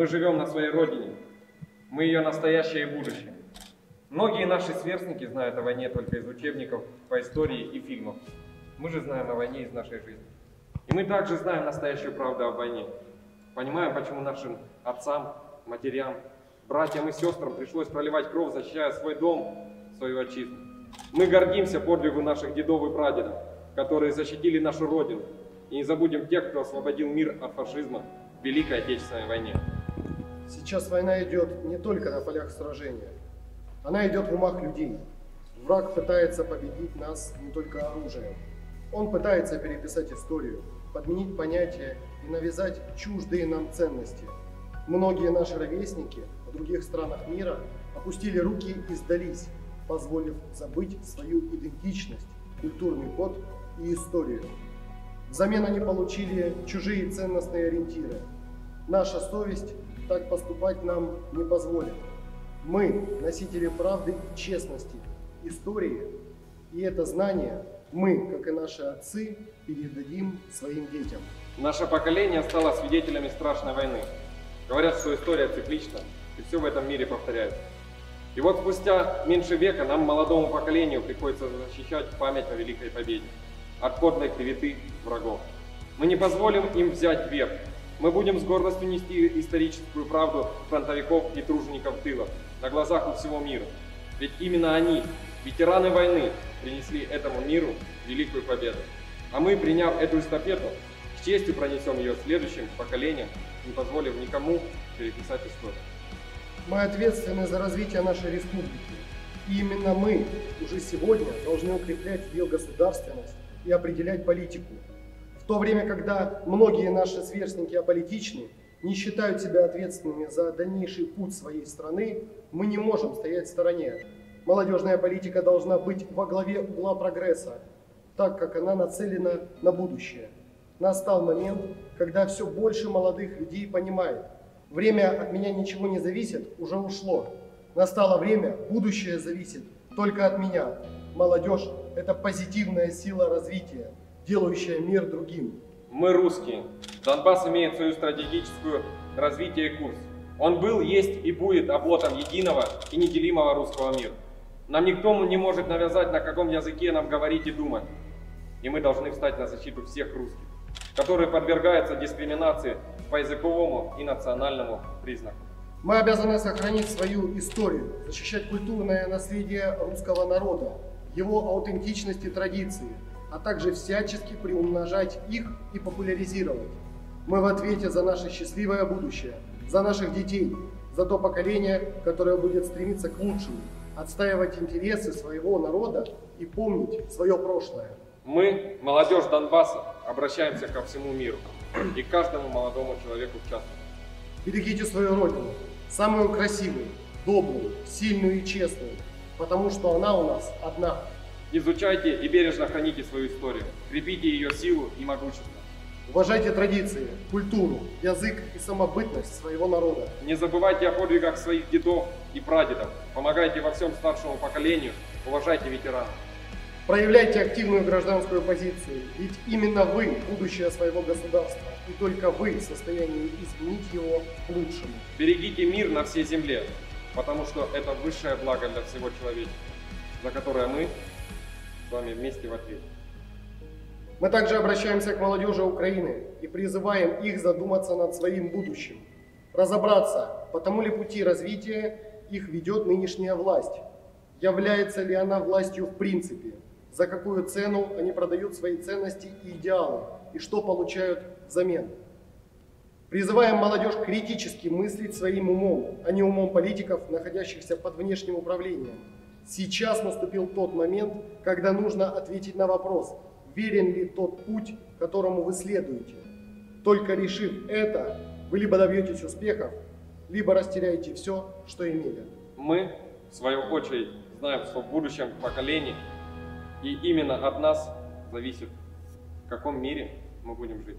Мы живем на своей родине. Мы ее настоящее и будущее. Многие наши сверстники знают о войне только из учебников по истории и фильмов. Мы же знаем о войне из нашей жизни. И мы также знаем настоящую правду о войне. Понимаем, почему нашим отцам, матерям, братьям и сестрам пришлось проливать кровь, защищая свой дом, свою отчизну. Мы гордимся подвигу наших дедов и прадедов, которые защитили нашу Родину. И не забудем тех, кто освободил мир от фашизма в Великой Отечественной войне. Сейчас война идет не только на полях сражения. Она идет в умах людей. Враг пытается победить нас не только оружием. Он пытается переписать историю, подменить понятия и навязать чуждые нам ценности. Многие наши ровесники в других странах мира опустили руки и сдались, позволив забыть свою идентичность, культурный код и историю. Взамен они получили чужие ценностные ориентиры. Наша совесть так поступать нам не позволит. Мы – носители правды и честности, истории, и это знание мы, как и наши отцы, передадим своим детям. Наше поколение стало свидетелями страшной войны. Говорят, что история циклична, и все в этом мире повторяется. И вот спустя меньше века нам, молодому поколению, приходится защищать память о Великой Победе от подлой клеветы врагов. Мы не позволим им взять верх. Мы будем с гордостью нести историческую правду фронтовиков и тружеников тыла на глазах у всего мира. Ведь именно они, ветераны войны, принесли этому миру великую победу. А мы, приняв эту эстафету, с честью пронесем ее следующим поколениям, не позволив никому переписать историю. Мы ответственны за развитие нашей республики. И именно мы уже сегодня должны укреплять ее государственность и определять политику. То время, когда многие наши сверстники аполитичны, не считают себя ответственными за дальнейший путь своей страны, мы не можем стоять в стороне. Молодежная политика должна быть во главе угла прогресса, так как она нацелена на будущее. Настал момент, когда все больше молодых людей понимает, время от меня ничего не зависит, уже ушло. Настало время, будущее зависит только от меня. Молодежь – это позитивная сила развития, делающая мир другим. Мы русские. Донбасс имеет свою стратегическую развитие и курс. Он был, есть и будет оплотом единого и неделимого русского мира. Нам никто не может навязать, на каком языке нам говорить и думать. И мы должны встать на защиту всех русских, которые подвергаются дискриминации по языковому и национальному признаку. Мы обязаны сохранить свою историю, защищать культурное наследие русского народа, его аутентичность и традиции, а также всячески приумножать их и популяризировать. Мы в ответе за наше счастливое будущее, за наших детей, за то поколение, которое будет стремиться к лучшему, отстаивать интересы своего народа и помнить свое прошлое. Мы, молодежь Донбасса, обращаемся ко всему миру и каждому молодому человеку в частности. Берегите свою родину, самую красивую, добрую, сильную и честную, потому что она у нас одна. Изучайте и бережно храните свою историю, крепите ее силу и могущество. Уважайте традиции, культуру, язык и самобытность своего народа. Не забывайте о подвигах своих дедов и прадедов. Помогайте во всем старшему поколению, уважайте ветеранов. Проявляйте активную гражданскую позицию, ведь именно вы – будущее своего государства, и только вы в состоянии изменить его к лучшему. Берегите мир на всей земле, потому что это высшее благо для всего человечества, за которое мы с вами вместе в ответе. Мы также обращаемся к молодежи Украины и призываем их задуматься над своим будущим, разобраться, по тому ли пути развития их ведет нынешняя власть, является ли она властью в принципе, за какую цену они продают свои ценности и идеалы, и что получают взамен. Призываем молодежь критически мыслить своим умом, а не умом политиков, находящихся под внешним управлением. Сейчас наступил тот момент, когда нужно ответить на вопрос – верен ли тот путь, которому вы следуете. Только решив это, вы либо добьетесь успехов, либо растеряете все, что имели. Мы, в свою очередь, знаем, что в будущем поколении и именно от нас зависит, в каком мире мы будем жить.